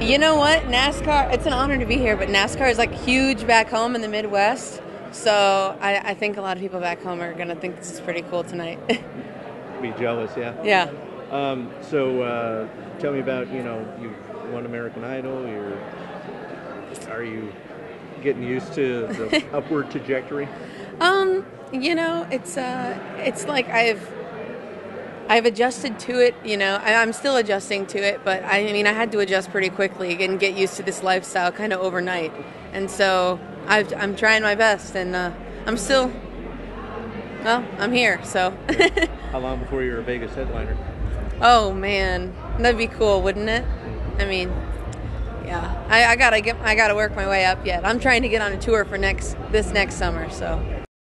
You know what? NASCAR, it's an honor to be here, but NASCAR is like huge back home in the Midwest. So I, I think a lot of people back home are going to think this is pretty cool tonight. Be jealous, yeah. yeah. Um, so uh, tell me about you know you won American Idol. You're are you getting used to the upward trajectory? Um, you know, it's uh, it's like I've I've adjusted to it. You know, I, I'm still adjusting to it, but I mean, I had to adjust pretty quickly and get used to this lifestyle kind of overnight. And so I've, I'm trying my best, and uh, I'm still. Well, I'm here, so. How long before you're a Vegas headliner? oh man, that'd be cool, wouldn't it? I mean, yeah, I, I gotta get, I gotta work my way up yet. I'm trying to get on a tour for next this next summer, so.